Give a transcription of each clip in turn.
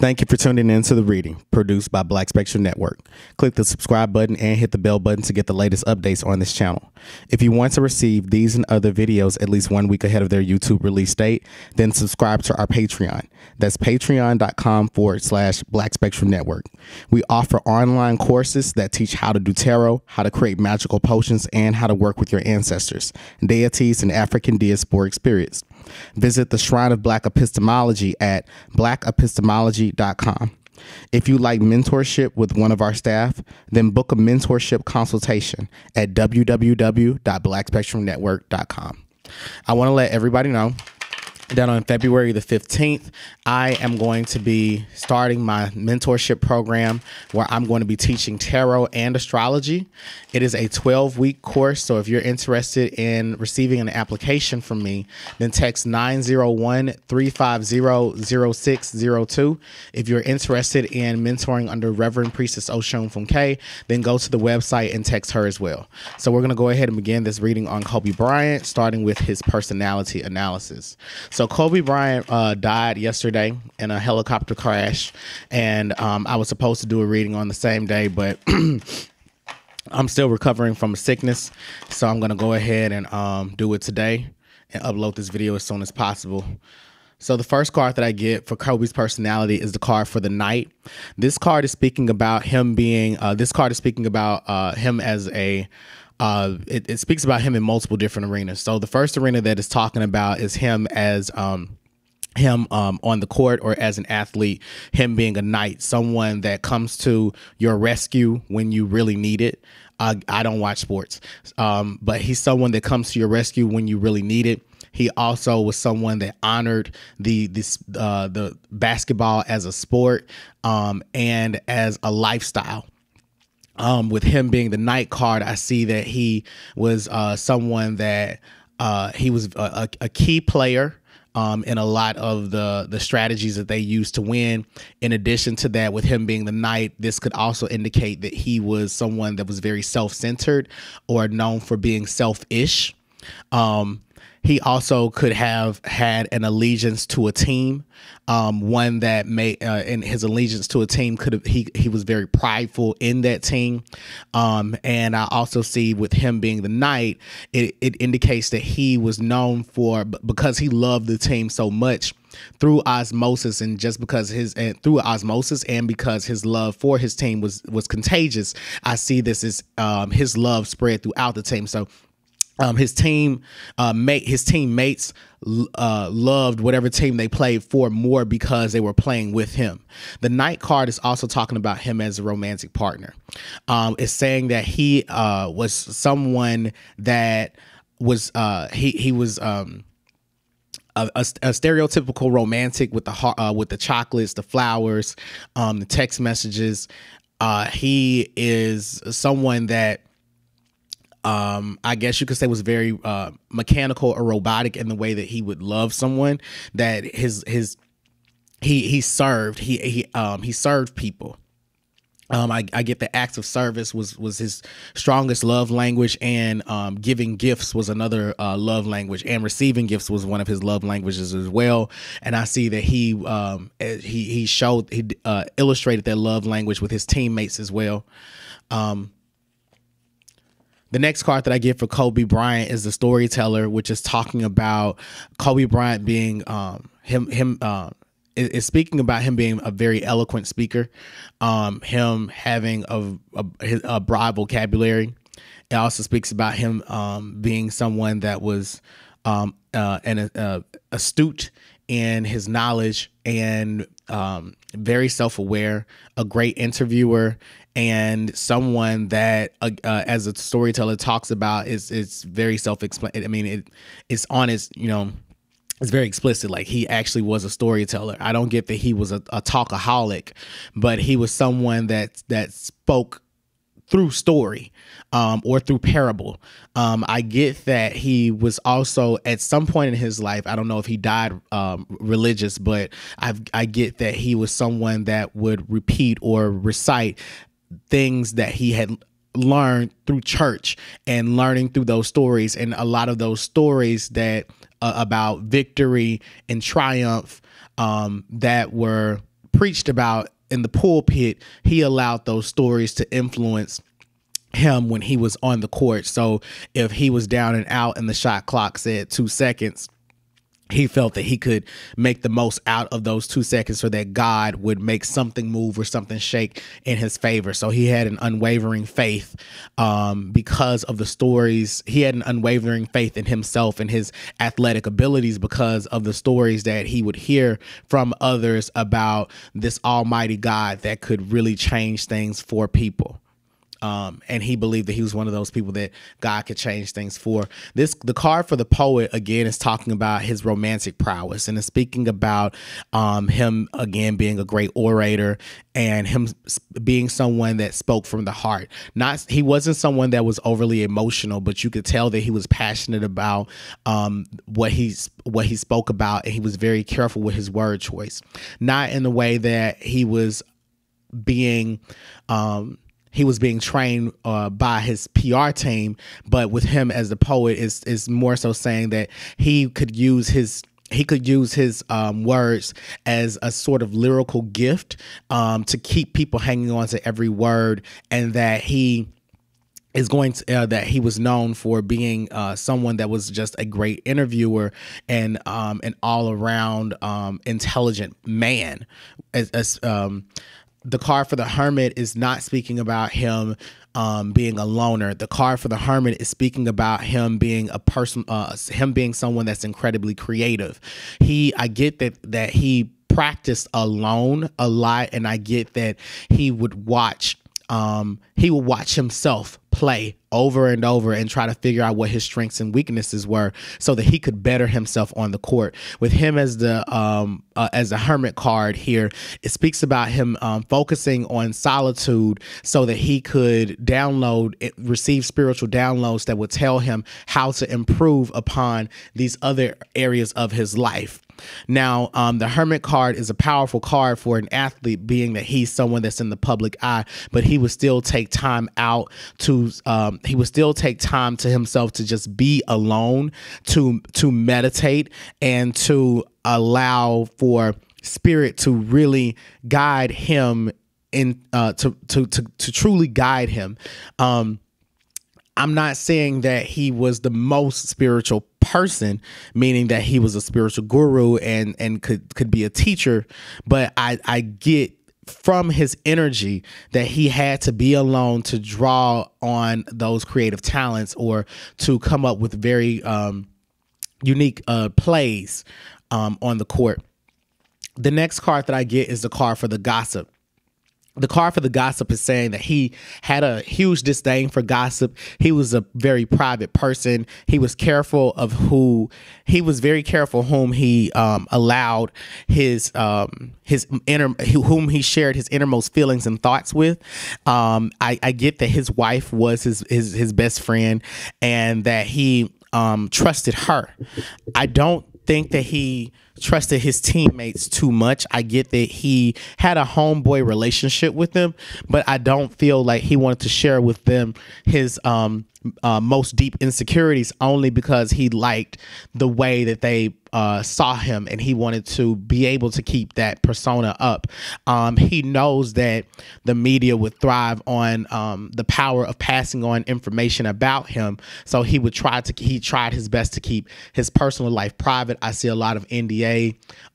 Thank you for tuning in to the reading produced by Black Spectrum Network. Click the subscribe button and hit the bell button to get the latest updates on this channel. If you want to receive these and other videos at least one week ahead of their YouTube release date, then subscribe to our Patreon. That's patreon.com forward slash Black Spectrum Network. We offer online courses that teach how to do tarot, how to create magical potions, and how to work with your ancestors, deities, and African diasporic spirits. Visit the Shrine of Black Epistemology at blackepistemology.com. If you like mentorship with one of our staff, then book a mentorship consultation at www.blackspectrumnetwork.com. I want to let everybody know that on February the 15th, I am going to be starting my mentorship program where I'm going to be teaching tarot and astrology. It is a 12 week course. So if you're interested in receiving an application from me, then text 901 350 0602. If you're interested in mentoring under Reverend Priestess Oshun Funke, then go to the website and text her as well. So we're going to go ahead and begin this reading on Kobe Bryant, starting with his personality analysis. So Kobe Bryant uh, died yesterday in a helicopter crash, and um, I was supposed to do a reading on the same day, but I'm still recovering from a sickness, so I'm gonna go ahead and um, do it today and upload this video as soon as possible. So the first card that I get for Kobe's personality is the card for the knight. This card is speaking about him being. Uh, this card is speaking about uh, him as a uh, it, it, speaks about him in multiple different arenas. So the first arena that is talking about is him as um, him um, on the court or as an athlete, him being a knight, someone that comes to your rescue when you really need it. I don't watch sports, um, but he's someone that comes to your rescue when you really need it. He also was someone that honored the this uh, the basketball as a sport um, and as a lifestyle um, with him being the knight card, I see that he was uh, someone that uh, he was a, a key player um, in a lot of the the strategies that they used to win. In addition to that, with him being the knight, this could also indicate that he was someone that was very self centered or known for being selfish. Um, he also could have had an allegiance to a team, um, one that may, uh, and his allegiance to a team could have, he, he was very prideful in that team. Um, and I also see with him being the knight, it, it indicates that he was known for, because he loved the team so much, through osmosis and just because his and through osmosis and because his love for his team was was contagious i see this as um, his love spread throughout the team so um, his team uh, mate his teammates uh, loved whatever team they played for more because they were playing with him. The knight card is also talking about him as a romantic partner. Um, it's saying that he uh, was someone that was uh, he he was um, a, a, a, stereotypical romantic with the uh, with the chocolates, the flowers, um, the text messages. Uh, he is someone that um, I guess you could say was very uh, mechanical or robotic in the way that he would love someone. That his his he he served he he um he served people. Um, I, I get the acts of service was was his strongest love language, and um, giving gifts was another uh, love language, and receiving gifts was one of his love languages as well. And I see that he um, eh, he he showed he uh, illustrated that love language with his teammates as well. Um, the next card that I get for Kobe Bryant is the storyteller, which is talking about Kobe Bryant being um, him him uh, is speaking about him being a very eloquent speaker, um, him having a, a, a, broad vocabulary. It also speaks about him um, being someone that was um, uh, an uh, astute in his knowledge and um, very self aware, a great interviewer, and someone that uh, uh, as a storyteller talks about is it's very self-explanatory i mean it it's honest you know it's very explicit like he actually was a storyteller i don't get that he was a, a talkaholic but he was someone that that spoke through story um, or through parable. Um, I get that he was also at some point in his life. I don't know if he died um, religious, but i I get that he was someone that would repeat or recite things that he had learned through church and learning through those stories and a lot of those stories that uh, about victory and triumph um, that were preached about in the pulpit, he allowed those stories to influence him when he was on the court. So if he was down and out and the shot clock said two seconds, he felt that he could make the most out of those two seconds so that God would make something move or something shake in his favor. So he had an unwavering faith um, because of the stories. He had an unwavering faith in himself and his athletic abilities because of the stories that he would hear from others about this almighty God that could really change things for people. Um, and he believed that he was one of those people that God could change things for. This the card for the poet again is talking about his romantic prowess and is speaking about um, him again being a great orator and him being someone that spoke from the heart. Not he wasn't someone that was overly emotional, but you could tell that he was passionate about um, what he's what he spoke about, and he was very careful with his word choice. Not in the way that he was being um he was being trained uh, by his PR team, but with him as the poet is is more so saying that he could use his he could use his um, words as a sort of lyrical gift um, to keep people hanging on to every word, and that he is going to uh, that he was known for being uh, someone that was just a great interviewer and um, an all around um, intelligent man. As, as um, the card for the hermit is not speaking about him um, being a loner. The card for the hermit is speaking about him being a person, uh, him being someone that's incredibly creative. He, I get that that he practiced alone a lot, and I get that he would watch um, he would watch himself play over and over and try to figure out what his strengths and weaknesses were so that he could better himself on the court. With him as the um uh, as a hermit card here it speaks about him um, focusing on solitude so that he could download receive spiritual downloads that would tell him how to improve upon these other areas of his life now, um, the Hermit card is a powerful card for an athlete, being that he's someone that's in the public eye, but he would still take time out to um, he would still take time to himself to just be alone, to to meditate, and to allow for spirit to really guide him in uh, to, to to to truly guide him. Um, I'm not saying that he was the most spiritual person, meaning that he was a spiritual guru and and could could be a teacher, but I I get from his energy that he had to be alone to draw on those creative talents or to come up with very um, unique uh, plays um, on the court. The next card that I get is the card for the gossip the card for the gossip is saying that he had a huge disdain for gossip. He was a very private person. He was careful of who he was very careful whom he um, allowed his um, his inner whom he shared his innermost feelings and thoughts with. Um, I, I get that his wife was his his his best friend and that he um, trusted her. I don't think that he trusted his teammates too much. I get that he had a homeboy relationship with them, but I don't feel like he wanted to share with them his um uh, most deep insecurities only because he liked the way that they uh, saw him and he wanted to be able to keep that persona up. Um, he knows that the media would thrive on um, the power of passing on information about him. So he would try to, he tried his best to keep his personal life private. I see a lot of NDA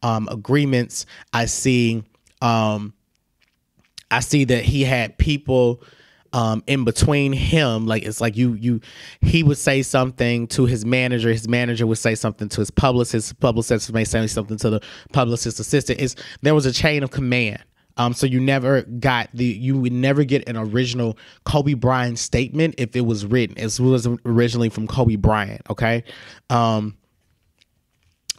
um, agreements. I see, um, I see that he had people um, in between him like it's like you you he would say something to his manager his manager would say something to his publicist his publicist may say something to the publicist assistant is there was a chain of command um, so you never got the you would never get an original Kobe Bryant statement if it was written. It was originally from Kobe Bryant. Okay. Um,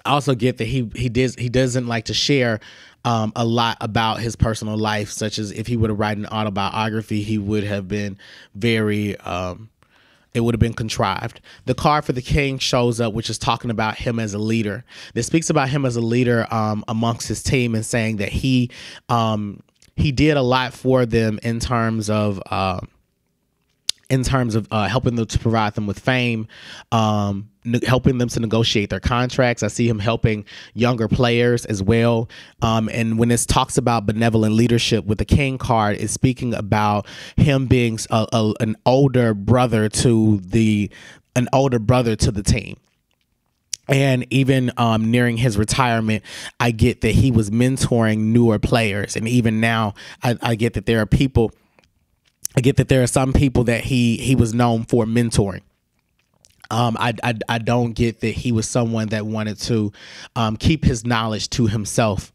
I also get that he he does he doesn't like to share um, a lot about his personal life, such as if he would have written an autobiography, he would have been very. Um, it would have been contrived. The card for the king shows up, which is talking about him as a leader. This speaks about him as a leader um, amongst his team and saying that he um, he did a lot for them in terms of. Uh, in terms of uh, helping them to provide them with fame, um, helping them to negotiate their contracts. I see him helping younger players as well. Um, and when it talks about benevolent leadership with the King card, it's speaking about him being a, a, an older brother to the an older brother to the team. And even um, nearing his retirement, I get that he was mentoring newer players. And even now, I, I get that there are people I get that there are some people that he he was known for mentoring. Um, I, I, I don't get that he was someone that wanted to um, keep his knowledge to himself.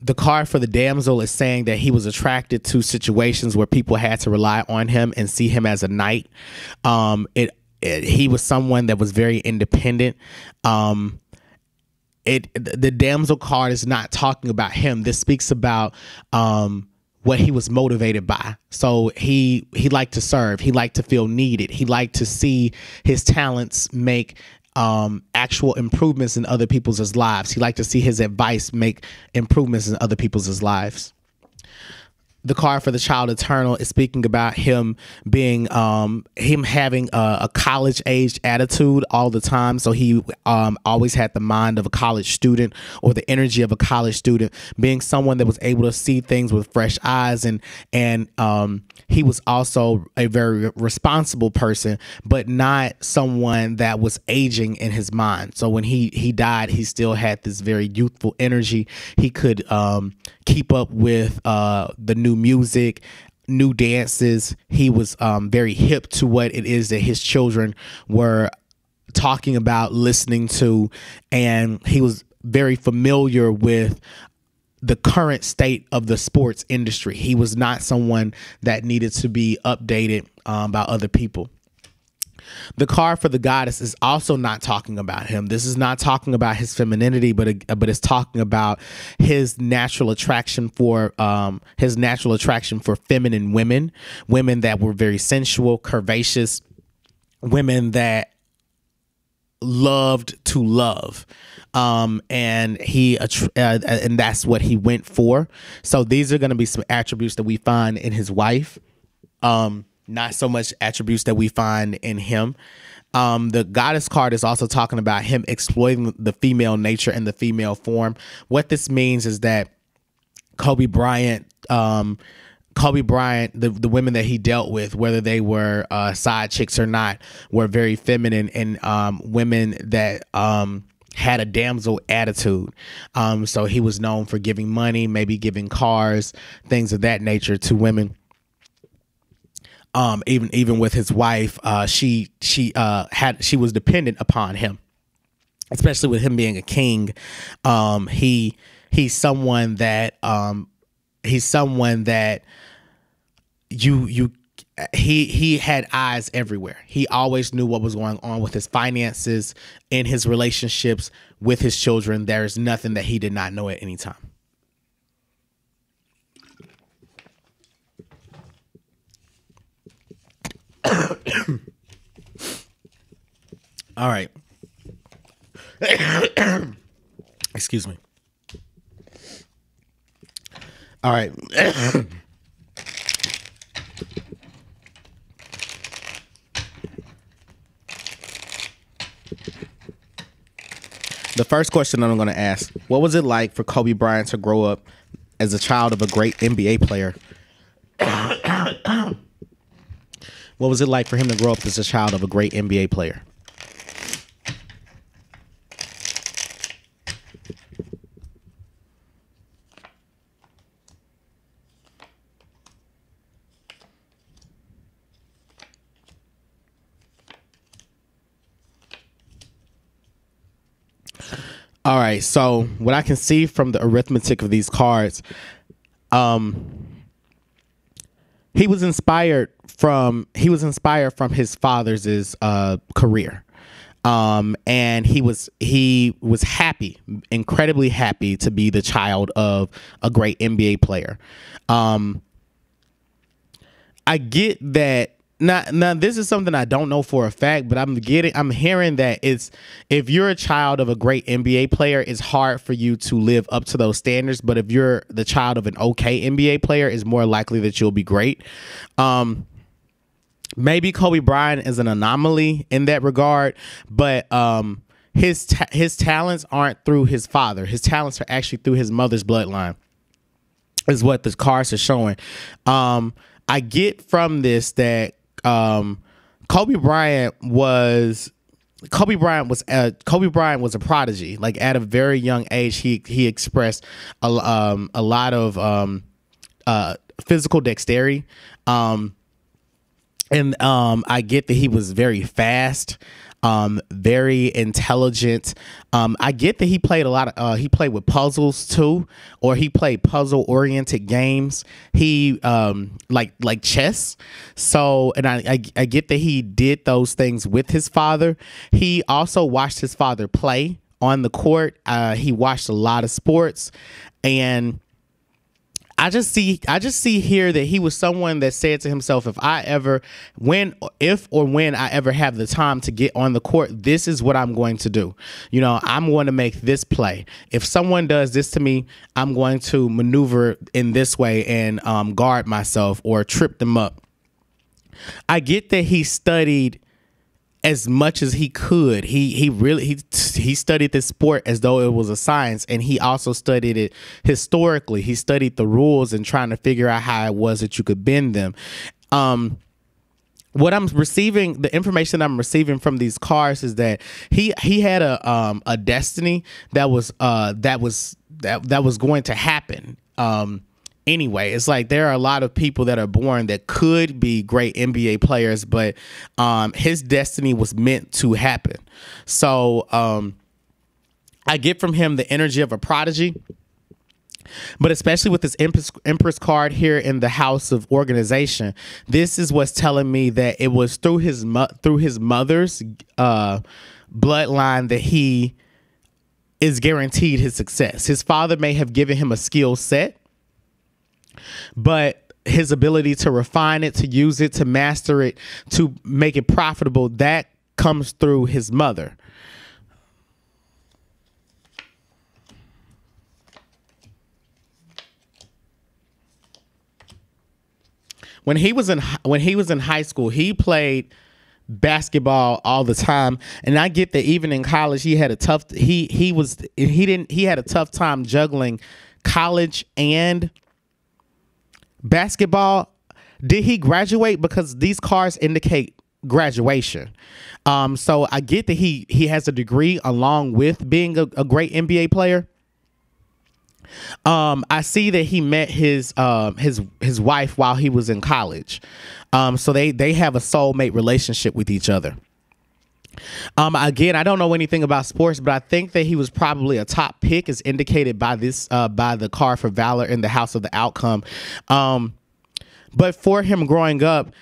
The card for the damsel is saying that he was attracted to situations where people had to rely on him and see him as a knight. Um, it, it he was someone that was very independent. Um, it the damsel card is not talking about him. This speaks about um, what he was motivated by. So he he liked to serve. He liked to feel needed. He liked to see his talents make um, actual improvements in other people's lives. He liked to see his advice make improvements in other people's lives the card for the child eternal is speaking about him being um him having a, a college aged attitude all the time. So he um always had the mind of a college student or the energy of a college student being someone that was able to see things with fresh eyes. And and um he was also a very responsible person but not someone that was aging in his mind. So when he he died he still had this very youthful energy. He could um keep up with uh, the new music new dances. He was um, very hip to what it is that his children were talking about listening to and he was very familiar with the current state of the sports industry. He was not someone that needed to be updated um, by other people the card for the goddess is also not talking about him. This is not talking about his femininity, but but it's talking about his natural attraction for um, his natural attraction for feminine women, women that were very sensual, curvaceous, women that loved to love. Um and he uh, and that's what he went for. So these are going to be some attributes that we find in his wife. Um not so much attributes that we find in him. Um, the goddess card is also talking about him exploiting the female nature and the female form. What this means is that Kobe Bryant, um, Kobe Bryant, the, the women that he dealt with, whether they were uh, side chicks or not, were very feminine and um, women that um, had a damsel attitude. Um, so he was known for giving money, maybe giving cars, things of that nature to women um, even even with his wife, uh, she she uh, had she was dependent upon him, especially with him being a king. Um, he he's someone that um, he's someone that you you he he had eyes everywhere. He always knew what was going on with his finances, in his relationships with his children. There is nothing that he did not know at any time. All right. Excuse me. All right. the first question I'm going to ask What was it like for Kobe Bryant to grow up as a child of a great NBA player? What was it like for him to grow up as a child of a great NBA player? All right, so what I can see from the arithmetic of these cards, um, he was inspired from he was inspired from his father's uh, career. Um, and he was he was happy incredibly happy to be the child of a great nba player. Um, i get that now, now this is something I don't know for a fact, but I'm getting, I'm hearing that it's if you're a child of a great NBA player, it's hard for you to live up to those standards. But if you're the child of an okay NBA player, it's more likely that you'll be great. Um, maybe Kobe Bryant is an anomaly in that regard, but um, his ta- his talents aren't through his father. His talents are actually through his mother's bloodline. Is what the cards are showing. Um, I get from this that um, Kobe Bryant was Kobe Bryant was uh, Kobe Bryant was a prodigy. Like at a very young age, he he expressed a, um, a lot of um, uh, physical dexterity. Um, and um, I get that he was very fast um, very intelligent. Um, I get that he played a lot of uh, he played with puzzles too, or he played puzzle oriented games. He um, like like chess. So, and I, I I get that he did those things with his father. He also watched his father play on the court. Uh, he watched a lot of sports, and I just see I just see here that he was someone that said to himself, if I ever when if or when I ever have the time to get on the court, this is what I'm going to do. You know, I'm going to make this play. If someone does this to me, I'm going to maneuver in this way and um, guard myself or trip them up. I get that he studied as much as he could. He he really he he studied this sport as though it was a science, and he also studied it historically. He studied the rules and trying to figure out how it was that you could bend them. Um, what I'm receiving, the information I'm receiving from these cars is that he he had a um a destiny that was uh that was that that was going to happen. Um, anyway. It's like there are a lot of people that are born that could be great NBA players, but um, his destiny was meant to happen. So um, I get from him the energy of a prodigy. But especially with this Empress, card here in the House of Organization, this is what's telling me that it was through his through his mother's uh, bloodline that he is guaranteed his success. His father may have given him a skill set, but his ability to refine it, to use it, to master it, to make it profitable, that comes through his mother. When he was in when he was in high school, he played basketball all the time and i get that even in college he had a tough he he was he didn't he had a tough time juggling college and basketball, did he graduate? Because these cards indicate graduation. Um, so I get that he he has a degree along with being a, a great NBA player. Um, I see that he met his uh, his his wife while he was in college. Um, so they they have a soulmate relationship with each other. Um, again, I don't know anything about sports, but I think that he was probably a top pick, as indicated by this uh, by the card for valor in the House of the Outcome. Um, but for him growing up,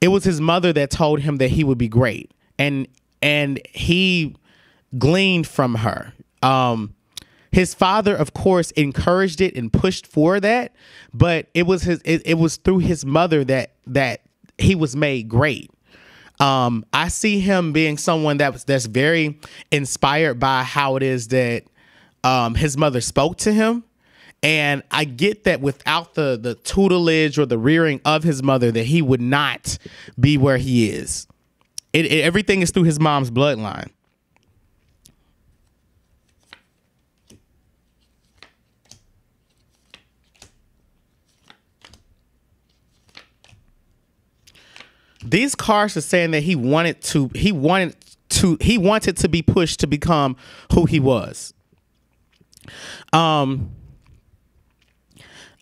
it was his mother that told him that he would be great, and and he gleaned from her. Um, his father, of course, encouraged it and pushed for that, but it was his it, it was through his mother that that he was made great. Um, I see him being someone that's that's very inspired by how it is that um, his mother spoke to him. And I get that without the the tutelage or the rearing of his mother, that he would not be where he is. It, it, everything is through his mom's bloodline. These cars are saying that he wanted to he wanted to he wanted to be pushed to become who he was um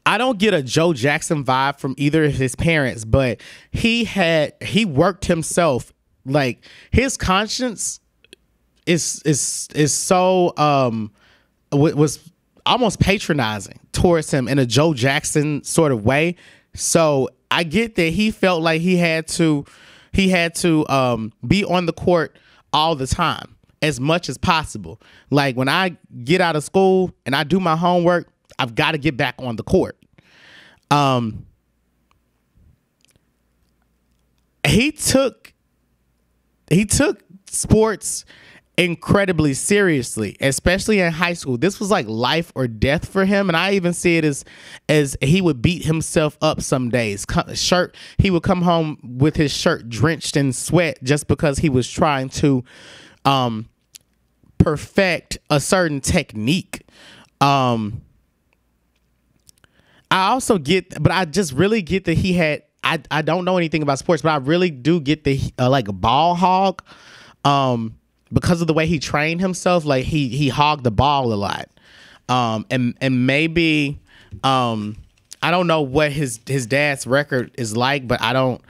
I don't get a Joe Jackson vibe from either of his parents, but he had he worked himself like his conscience is is is so um was almost patronizing towards him in a Joe Jackson sort of way. So I get that he felt like he had to he had to um, be on the court all the time as much as possible. Like when I get out of school and I do my homework, I've got to get back on the court. Um he took he took sports incredibly seriously, especially in high school. This was like life or death for him, and I even see it as as he would beat himself up some days. Shirt he would come home with his shirt drenched in sweat just because he was trying to um perfect a certain technique. Um I also get but I just really get that he had I I don't know anything about sports, but I really do get the uh, like a ball hog um because of the way he trained himself, like he he hogged the ball a lot, um, and and maybe um, I don't know what his his dad's record is like, but I don't.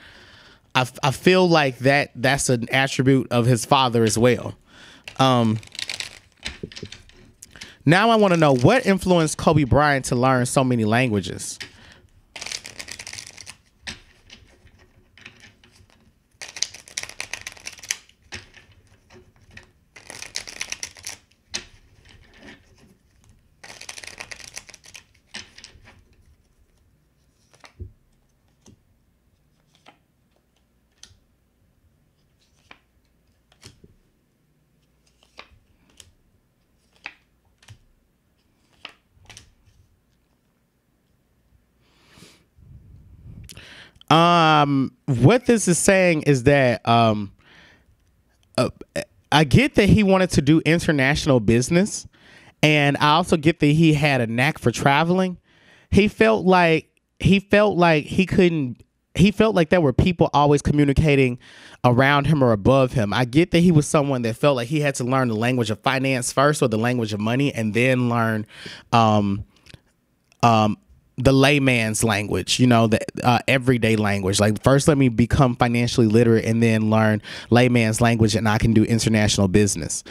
I, I feel like that that's an attribute of his father as well. Um, now I want to know what influenced Kobe Bryant to learn so many languages. Um, what this is saying is that um, uh, I get that he wanted to do international business, and I also get that he had a knack for traveling. He felt like he felt like he couldn't. He felt like there were people always communicating around him or above him. I get that he was someone that felt like he had to learn the language of finance first or the language of money and then learn um, um, the layman's language, you know, the uh, everyday language. Like first, let me become financially literate and then learn layman's language, and I can do international business.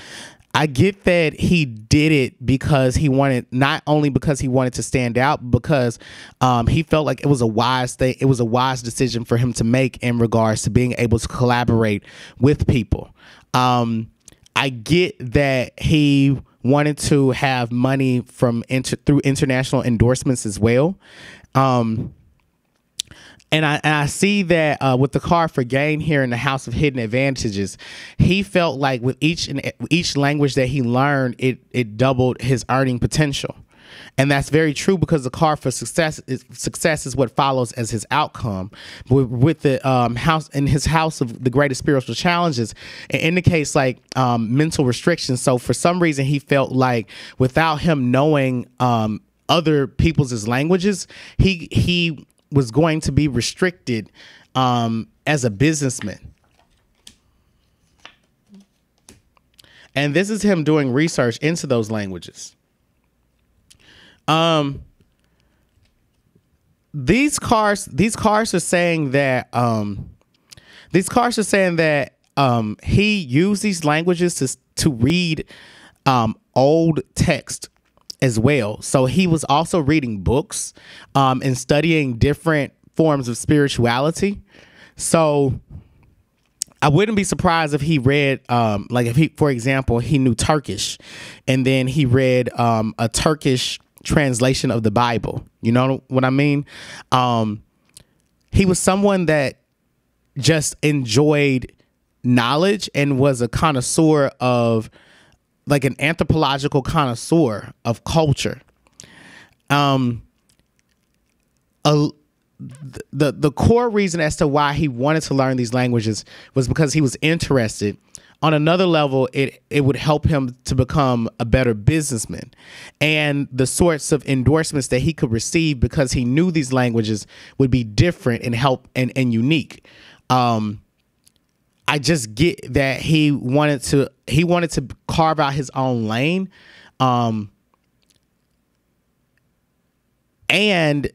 I get that he did it because he wanted not only because he wanted to stand out, because um, he felt like it was a wise thing. It was a wise decision for him to make in regards to being able to collaborate with people. Um, I get that he wanted to have money from inter- through international endorsements as well. Um, and I, and I see that uh, with the car for gain here in the House of Hidden Advantages, he felt like with each and each language that he learned, it it doubled his earning potential and that's very true because the car for success is, success is what follows as his outcome. With, with the um, house in his house of the greatest spiritual challenges, it indicates like um, mental restrictions. So for some reason, he felt like without him knowing um, other people's languages, he he was going to be restricted um, as a businessman. And this is him doing research into those languages. Um, these cars, these cars are saying that um, these cars are saying that um, he used these languages to to read um, old text as well. So he was also reading books um, and studying different forms of spirituality. So I wouldn't be surprised if he read, um, like if he, for example, he knew Turkish, and then he read um, a Turkish translation of the Bible. You know what I mean? Um, he was someone that just enjoyed knowledge and was a connoisseur of like an anthropological connoisseur of culture. Um, a, the the core reason as to why he wanted to learn these languages was because he was interested on another level, it it would help him to become a better businessman, and the sorts of endorsements that he could receive because he knew these languages would be different and help and and unique. Um, I just get that he wanted to he wanted to carve out his own lane, um, and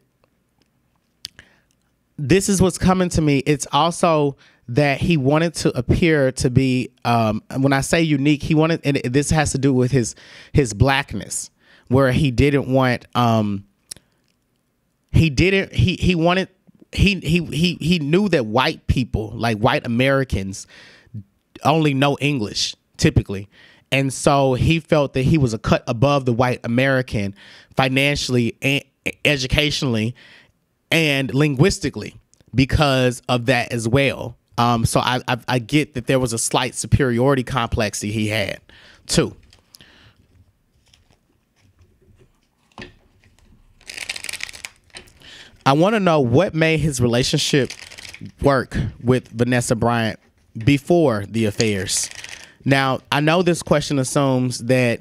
this is what's coming to me. It's also that he wanted to appear to be um, when I say unique, he wanted and this has to do with his his blackness, where he didn't want um, he didn't he he wanted he he he he knew that white people like white Americans only know English typically. And so he felt that he was a cut above the white American financially and educationally and linguistically because of that as well Um, so I, I I get that there was a slight superiority complex that he had. too. I want to know what made his relationship work with Vanessa Bryant before the affairs. Now, I know this question assumes that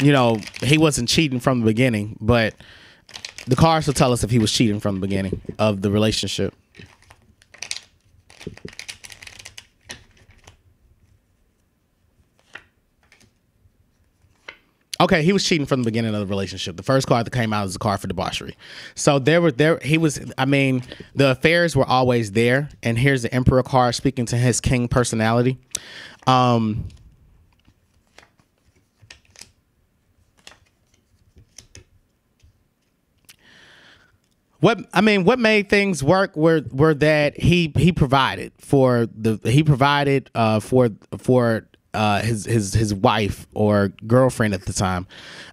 you know he wasn't cheating from the beginning, but the cards will tell us if he was cheating from the beginning of the relationship. Okay, he was cheating from the beginning of the relationship. The first card that came out was a card for debauchery. So there were there he was I mean, the affairs were always there. And here's the Emperor card speaking to his king personality. Um what I mean, what made things work were were that he he provided for the he provided uh, for for uh, his his his wife or girlfriend at the time.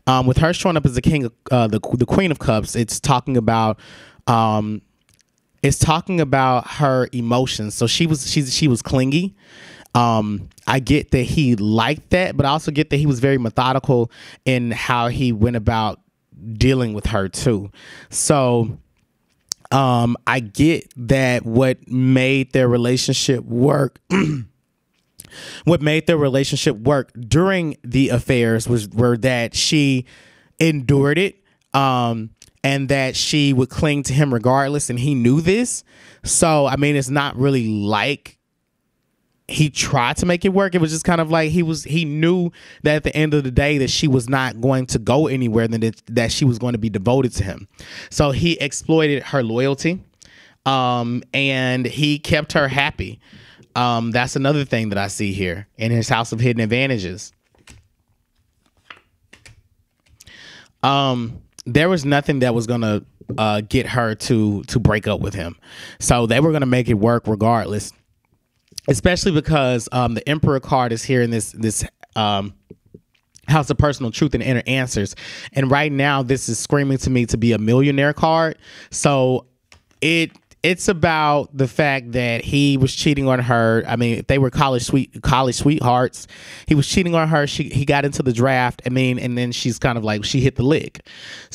Um, with her showing up as the king, of, uh, the the queen of cups, it's talking about. Um, it's talking about her emotions. So she was she she was clingy. Um, I get that he liked that, but I also get that he was very methodical in how he went about dealing with her too. So um, I get that what made their relationship work. what made their relationship work during the affairs was were that she endured it um, and that she would cling to him regardless and he knew this so i mean it's not really like he tried to make it work it was just kind of like he was he knew that at the end of the day that she was not going to go anywhere than that, that she was going to be devoted to him so he exploited her loyalty um, and he kept her happy um, that's another thing that I see here in his house of hidden advantages. Um, there was nothing that was gonna uh, get her to to break up with him, so they were gonna make it work regardless. Especially because um, the Emperor card is here in this this um, House of Personal Truth and Inner Answers, and right now this is screaming to me to be a millionaire card. So it it's about the fact that he was cheating on her. I mean, if they were college sweet college sweethearts. He was cheating on her. She he got into the draft. I mean, and then she's kind of like she hit the lick.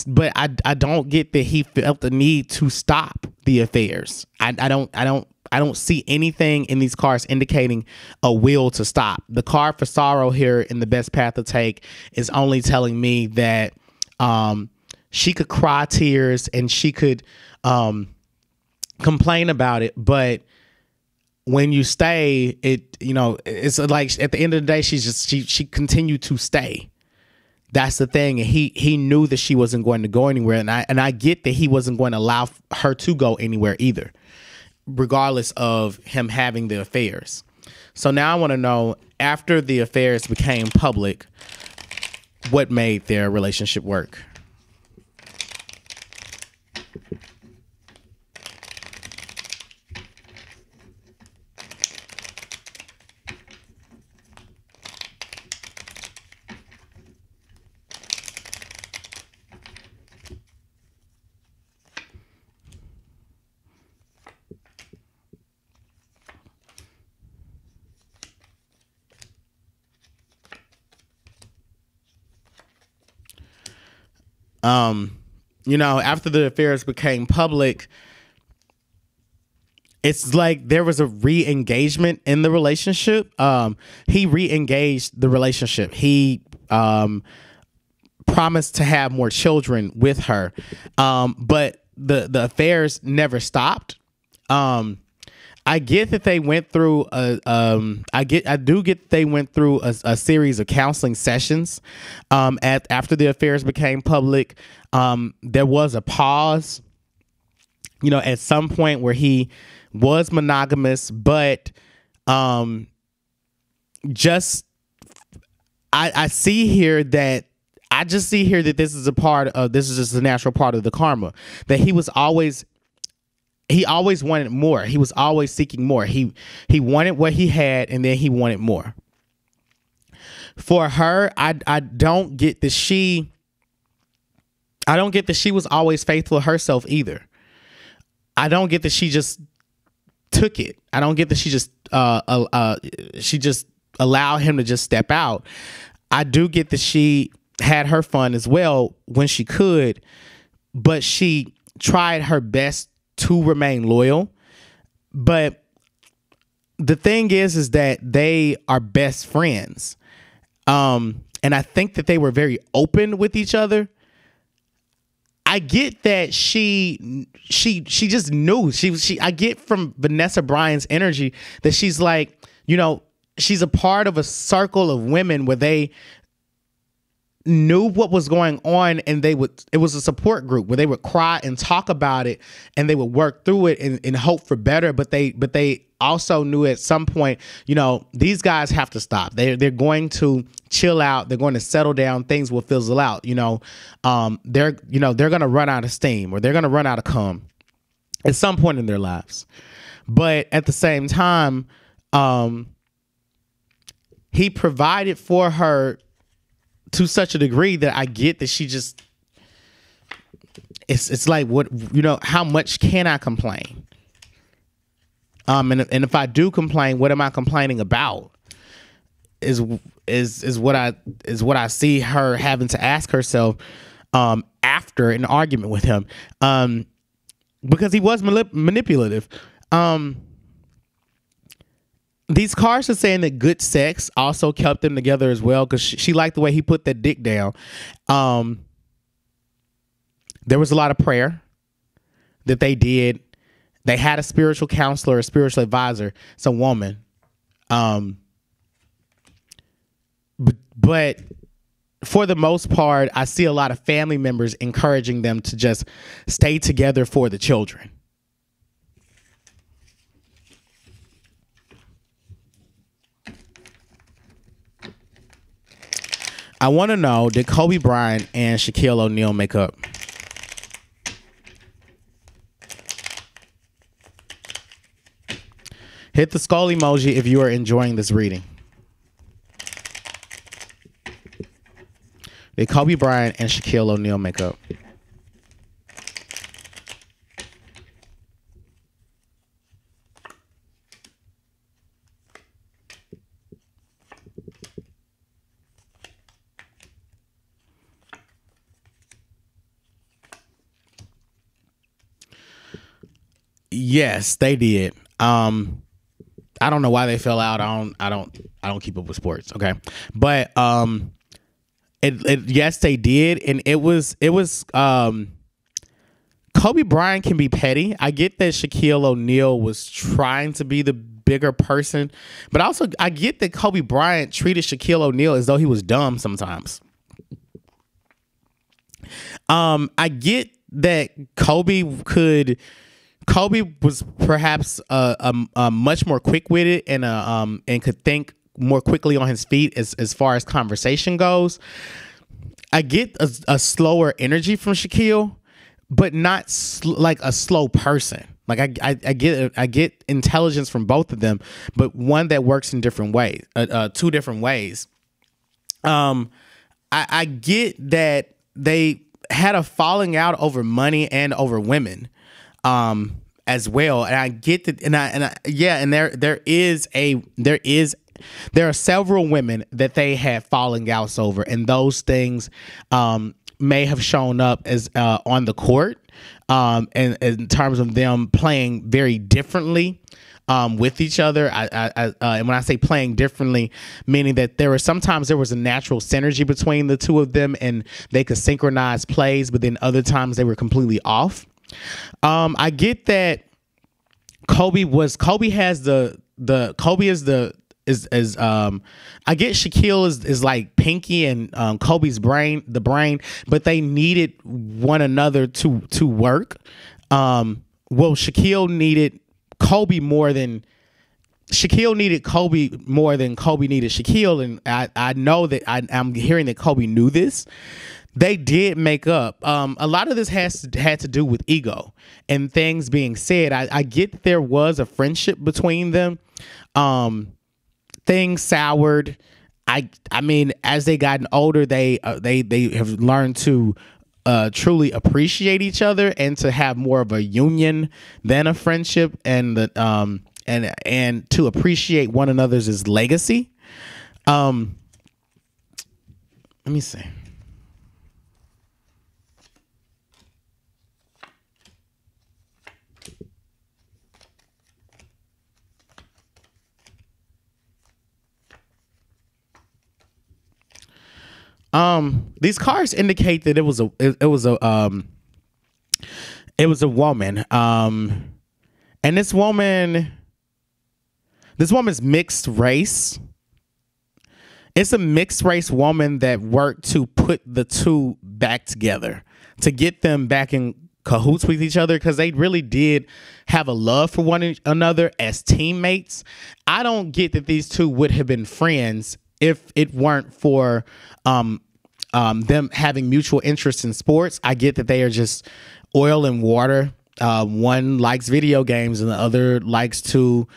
But I I don't get that he felt the need to stop the affairs. I I don't I don't I don't see anything in these cards indicating a will to stop. The card for sorrow here in the best path to take is only telling me that um she could cry tears and she could um complain about it, but when you stay, it you know it's like at the end of the day, she's just she she continued to stay. That's the thing, and he he knew that she wasn't going to go anywhere, and I and I get that he wasn't going to allow her to go anywhere either, regardless of him having the affairs. So now I want to know after the affairs became public, what made their relationship work. Um, you know, after the affairs became public, it's like there was a re-engagement in the relationship. Um, he re-engaged the relationship. He um, promised to have more children with her, um, but the the affairs never stopped. Um, I get that they went through a um I get I do get they went through a, a series of counseling sessions um at after the affairs became public. Um there was a pause you know at some point where he was monogamous but um just I I see here that I just see here that this is a part of this is just a natural part of the karma that he was always he always wanted more. He was always seeking more. He he wanted what he had and then he wanted more. For her, I I don't get that she I don't get that she was always faithful herself either. I don't get that she just took it. I don't get that she just uh, uh, uh she just allowed him to just step out. I do get that she had her fun as well when she could, but she tried her best to remain loyal. But the thing is is that they are best friends. Um and I think that they were very open with each other. I get that she she she just knew. She she I get from Vanessa Bryant's energy that she's like, you know, she's a part of a circle of women where they knew what was going on and they would it was a support group where they would cry and talk about it and they would work through it and, and hope for better but they but they also knew at some point you know these guys have to stop. They're, they're going to chill out. They're going to settle down. Things will fizzle out you know. Um they're you know they're going to run out of steam or they're going to run out of cum at some point in their lives. But at the same time um he provided for her to such a degree that I get that she just it's it's like what you know how much can I complain? Um and and if I do complain, what am I complaining about? Is is is what I is what I see her having to ask herself um after an argument with him. Um because he was manip- manipulative. Um these cars are saying that good sex also kept them together as well because she, she, liked the way he put that dick down. Um, there was a lot of prayer that they did. They had a spiritual counselor, a spiritual advisor, some woman. Um, but, but for the most part, I see a lot of family members encouraging them to just stay together for the children. I want to know did Kobe Bryant and Shaquille O'Neal make up? Hit the skull emoji if you are enjoying this reading. Did Kobe Bryant and Shaquille O'Neal make up? Yes, they did. Um, I don't know why they fell out. I don't. I don't. I don't keep up with sports. Okay, but um, it, it yes they did, and it was it was um. Kobe Bryant can be petty. I get that Shaquille O'Neal was trying to be the bigger person, but also I get that Kobe Bryant treated Shaquille O'Neal as though he was dumb sometimes. Um, I get that Kobe could Kobe was perhaps a, a, a much more quick witted and a, um and could think more quickly on his feet as as far as conversation goes. I get a, a slower energy from Shaquille, but not like a slow person. Like I, I, I, get I get intelligence from both of them, but one that works in different ways, uh, uh, two different ways. Um, I, I get that they had a falling out over money and over women um, as well. And I get that, and I and I, yeah, and there there is a there is there are several women that they had falling outs over, and those things um, may have shown up as uh, on the court, um, and in terms of them playing very differently. Um, with each other. I, I, I uh, and when I say playing differently, meaning that there were sometimes there was a natural synergy between the two of them, and they could synchronize plays, but then other times they were completely off. Um, I get that Kobe was Kobe has the the Kobe is the is is um I get Shaquille is is like Pinky and um, Kobe's brain the brain, but they needed one another to to work. Um, well, Shaquille needed Kobe more than Shaquille needed Kobe more than Kobe needed Shaquille, and I I know that I, I'm hearing that Kobe knew this they did make up. Um, a lot of this has to, had to do with ego and things being said. I, I get that there was a friendship between them. Um, things soured. I I mean, as they gotten older, they uh, they they have learned to uh, truly appreciate each other and to have more of a union than a friendship and the um and and to appreciate one another's legacy. Um, let me see. Um, these cards indicate that it was a it, it was a um it was a woman. Um and this woman this woman's mixed race. It's a mixed race woman that worked to put the two back together, to get them back in cahoots with each other because they really did have a love for one another as teammates. I don't get that these two would have been friends if it weren't for um, um, them having mutual interest in sports. I get that they are just oil and water. Uh, one likes video games and the other likes to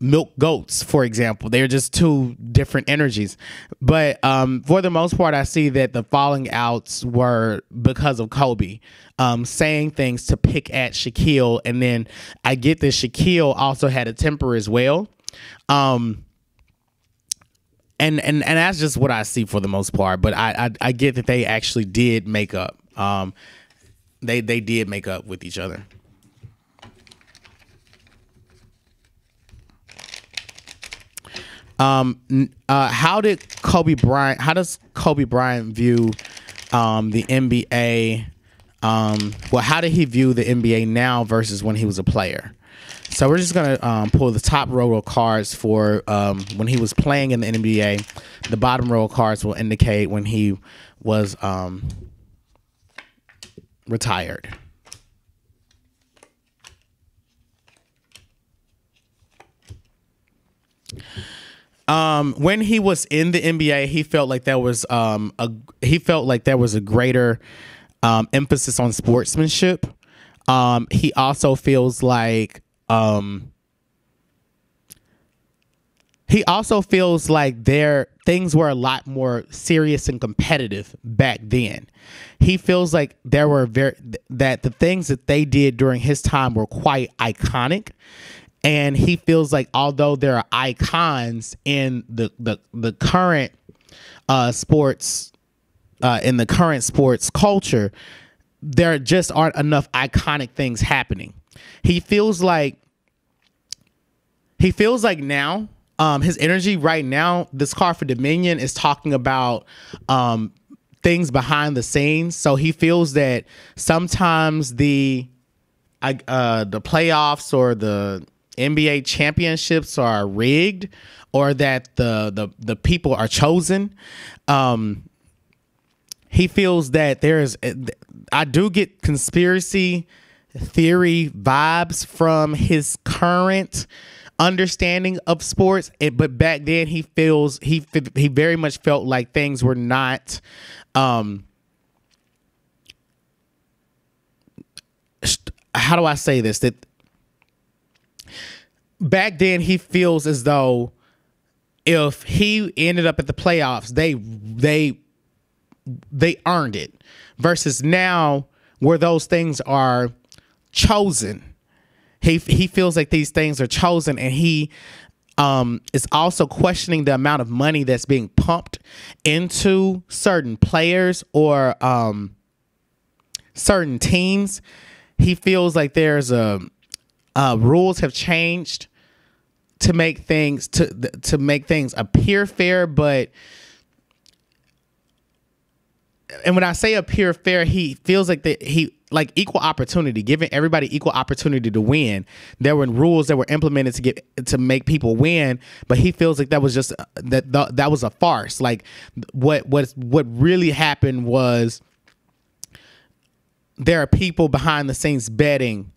milk goats, for example. They're just two different energies. But um, for the most part, I see that the falling outs were because of Kobe um, saying things to pick at Shaquille. And then I get that Shaquille also had a temper as well. Um, and and and that's just what I see for the most part. But I I, I get that they actually did make up. Um, they they did make up with each other. Um, uh, how did Kobe Bryant? How does Kobe Bryant view um, the NBA? Um, well, how did he view the NBA now versus when he was a player? So we're just gonna um, pull the top row of cards for um, when he was playing in the NBA. The bottom row of cards will indicate when he was um, retired. Um, when he was in the NBA, he felt like there was um, a he felt like there was a greater um, emphasis on sportsmanship. He also feels like um he also feels like there things were a lot more serious and competitive back then. He feels like there were very that the things that they did during his time were quite iconic. And he feels like although there are icons in the the, the current uh, sports uh, in the current sports culture, there just aren't enough iconic things happening. He feels like he feels like now um his energy right now this card for dominion is talking about um things behind the scenes. So he feels that sometimes the uh the playoffs or the NBA championships are rigged or that the the the people are chosen. Um he feels that there's I do get conspiracy theory vibes from his current understanding of sports but back then he feels he he very much felt like things were not um how do I say this? That back then he feels as though if he ended up at the playoffs they they they earned it. Versus now where those things are chosen. He he feels like these things are chosen, and he um, is also questioning the amount of money that's being pumped into certain players or um, certain teams. He feels like there's a uh, rules have changed to make things to to make things appear fair, but and when I say appear fair, he feels like that he like equal opportunity, giving everybody equal opportunity to win. There were rules that were implemented to get to make people win, but he feels like that was just that that was a farce. Like what what what really happened was there are people behind the scenes betting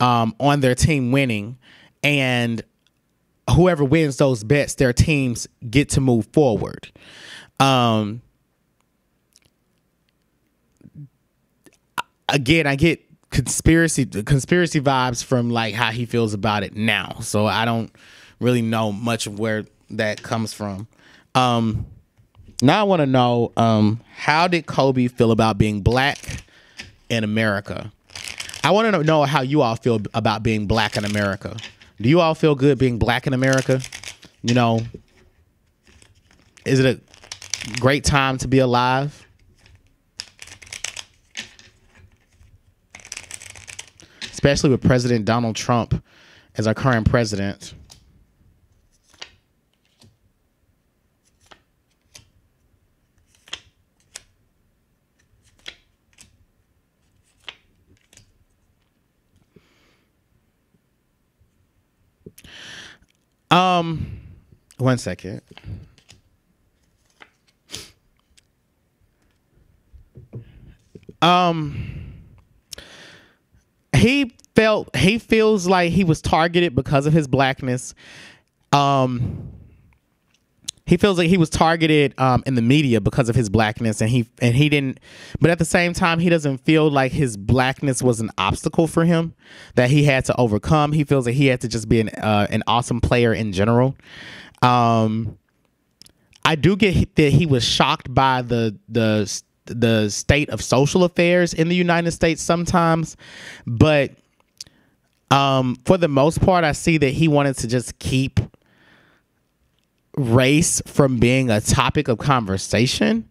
um, on their team winning, and whoever wins those bets, their teams get to move forward. Um, again, I get conspiracy conspiracy vibes from like how he feels about it now. So I don't really know much of where that comes from. Um, now I want to know um, how did Kobe feel about being black in America. I want to know how you all feel about being black in America. Do you all feel good being black in America? You know, is it a great time to be alive? Especially with President Donald Trump as our current president. Um, one second. Um, he felt he feels like he was targeted because of his blackness. Um, he feels like he was targeted um, in the media because of his blackness and he and he didn't but at the same time he doesn't feel like his blackness was an obstacle for him that he had to overcome he feels like he had to just be an uh, an awesome player in general um, i do get that he was shocked by the the the state of social affairs in the united states sometimes but um, for the most part i see that he wanted to just keep race from being a topic of conversation.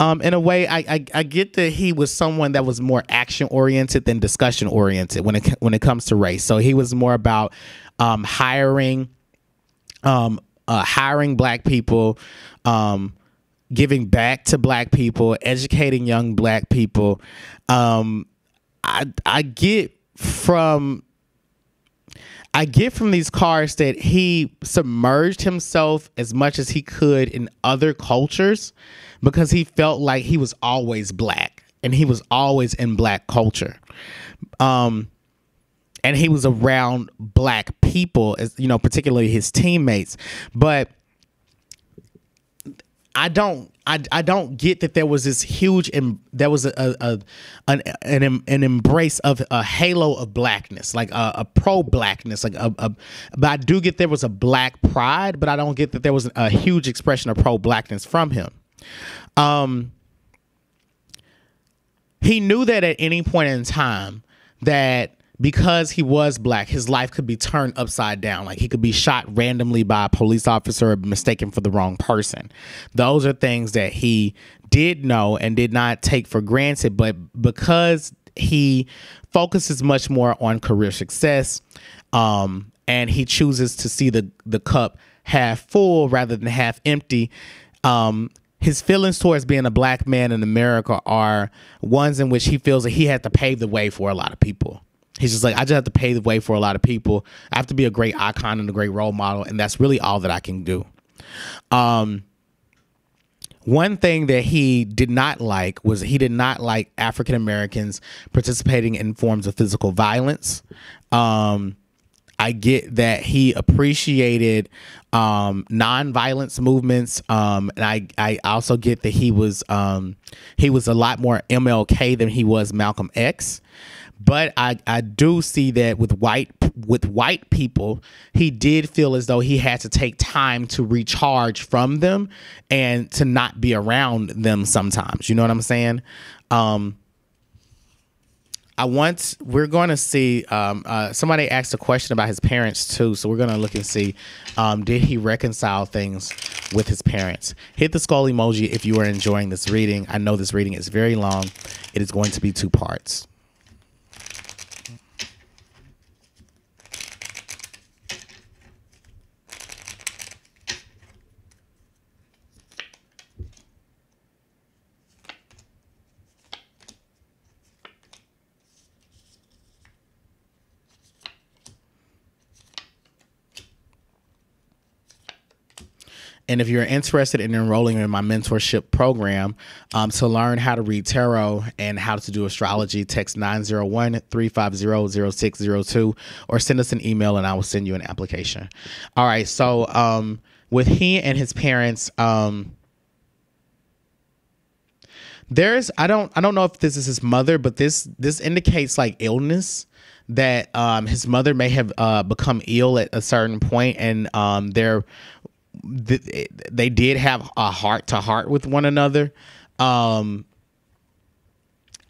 Um, in a way, I, I, I get that he was someone that was more action oriented than discussion oriented when it when it comes to race. So he was more about um, hiring, um, uh, hiring black people, um, giving back to black people, educating young black people. Um, I I get from I get from these cards that he submerged himself as much as he could in other cultures because he felt like he was always black and he was always in black culture. Um, and he was around black people as you know particularly his teammates but I don't I, I don't get that there was this huge and there was a, a, an, an, an embrace of a halo of blackness like a, a pro blackness like a, a but I do get there was a black pride but I don't get that there was a huge expression of pro blackness from him. Um he knew that at any point in time that because he was black, his life could be turned upside down. Like he could be shot randomly by a police officer or mistaken for the wrong person. Those are things that he did know and did not take for granted. But because he focuses much more on career success, um, and he chooses to see the the cup half full rather than half empty. Um, his feelings towards being a black man in America are ones in which he feels that he had to pave the way for a lot of people. He's just like, I just have to pave the way for a lot of people. I have to be a great icon and a great role model, and that's really all that I can do. Um, one thing that he did not like was he did not like African Americans participating in forms of physical violence. Um, I get that he appreciated um, non-violence movements, um, and I, I also get that he was um, he was a lot more MLK than he was Malcolm X. But I, I do see that with white with white people, he did feel as though he had to take time to recharge from them and to not be around them sometimes. You know what I'm saying? Um, I want we're going to see um, uh, somebody asked a question about his parents too, so we're going to look and see um, did he reconcile things with his parents. Hit the skull emoji if you are enjoying this reading. I know this reading is very long. It is going to be two parts. And if you're interested in enrolling in my mentorship program um, to learn how to read tarot and how to do astrology, text 901 350 0602 or send us an email and I will send you an application. All right. So, um, with he and his parents, um, there's I don't I don't know if this is his mother, but this this indicates like illness that um, his mother may have uh, become ill at a certain point, and um, they're they did have a heart to heart with one another. Um,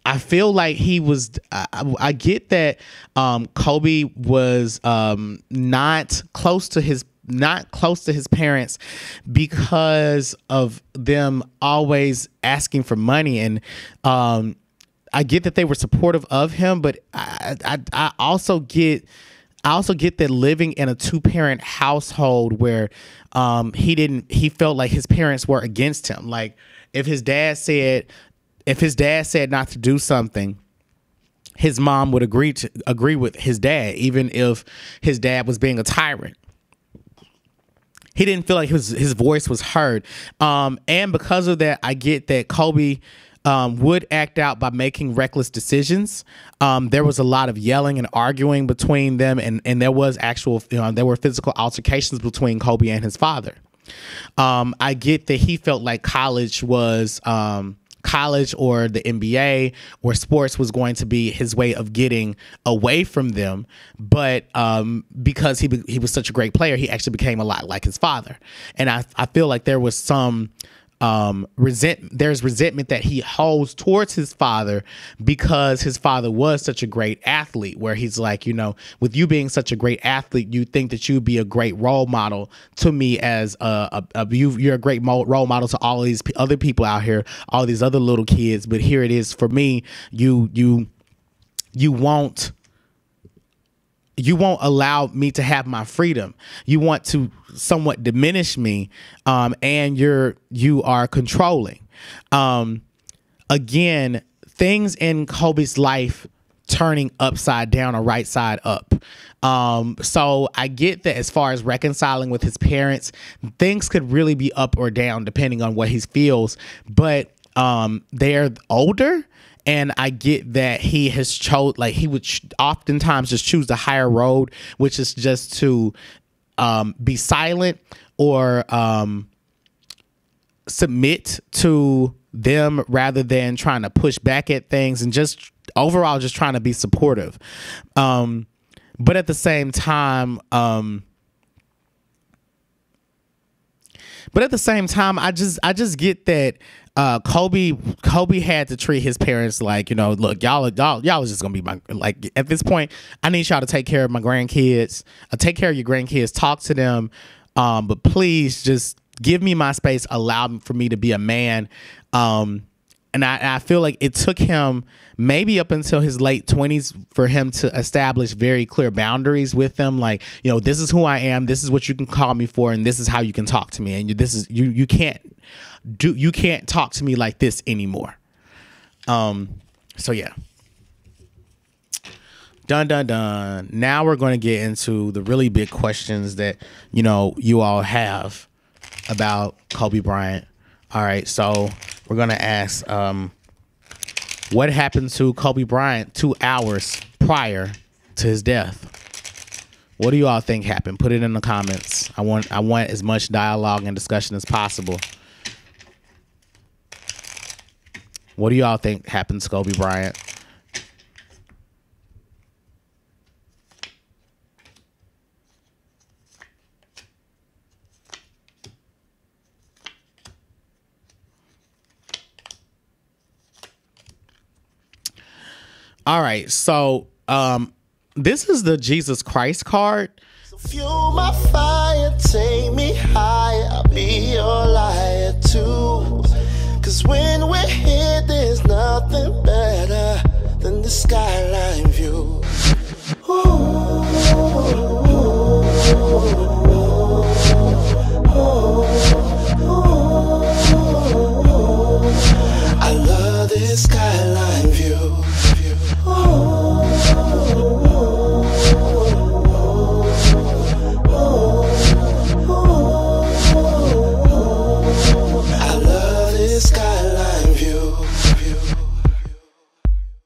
I feel like he was. I, I get that um, Kobe was um, not close to his not close to his parents because of them always asking for money and um, I get that they were supportive of him, but I, I, I also get I also get that living in a two parent household where um, he didn't he felt like his parents were against him. Like if his dad said if his dad said not to do something, his mom would agree to agree with his dad, even if his dad was being a tyrant. He didn't feel like his his voice was heard, um, and because of that, I get that Kobe um, would act out by making reckless decisions. Um, there was a lot of yelling and arguing between them, and and there was actual you know, there were physical altercations between Kobe and his father. Um, I get that he felt like college was um, college or the NBA or sports was going to be his way of getting away from them. But um, because he he was such a great player, he actually became a lot like his father. And I I feel like there was some um resent there's resentment that he holds towards his father because his father was such a great athlete where he's like you know with you being such a great athlete you think that you'd be a great role model to me as a, a, a you, are a great role model to all these other people out here all these other little kids. But here it is for me. You you you won't you won't allow me to have my freedom. You want to somewhat diminish me, um, and you're you are controlling. Um, again, things in Kobe's life turning upside down or right side up. Um, so I get that as far as reconciling with his parents, things could really be up or down depending on what he feels. But um, they're older and I get that he has chose like he would oftentimes just choose the higher road, which is just to um, be silent or um, submit to them rather than trying to push back at things and just overall just trying to be supportive. Um, but at the same time, um, but at the same time, I just I just get that uh, Kobe Kobe had to treat his parents like you know look y'all y'all y'all is just gonna be my like at this point I need y'all to take care of my grandkids uh, take care of your grandkids talk to them um, but please just give me my space allow for me to be a man. Um, and I, I feel like it took him maybe up until his late 20s for him to establish very clear boundaries with them like you know this is who i am this is what you can call me for and this is how you can talk to me and you, this is you you can't do you can't talk to me like this anymore. Um so yeah. Dun dun dun. Now we're going to get into the really big questions that you know you all have about Kobe Bryant. All right, so we're going to ask um what happened to Kobe Bryant 2 hours prior to his death? What do you all think happened? Put it in the comments. I want I want as much dialogue and discussion as possible. What do y'all think happened to Kobe Bryant? All right, so um, this is the Jesus Christ card. So fuel my fire, take me. I'll be your liar too. Cause when we're here, there's nothing better than the sky